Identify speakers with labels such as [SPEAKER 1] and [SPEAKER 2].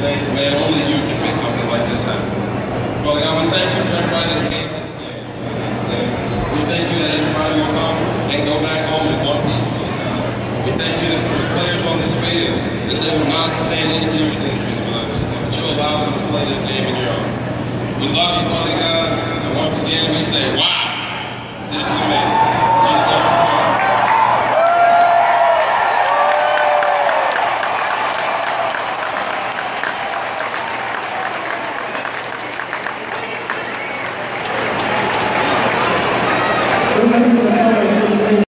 [SPEAKER 1] man, only you can make something like this happen. Father God, we thank you for everybody that came to this game. We thank you that everybody will come and go back home in one piece. We thank you that for the players on this field, that they will not sustain any serious injuries, Father God, but you allow them to play this game in your own. We love you, Father God,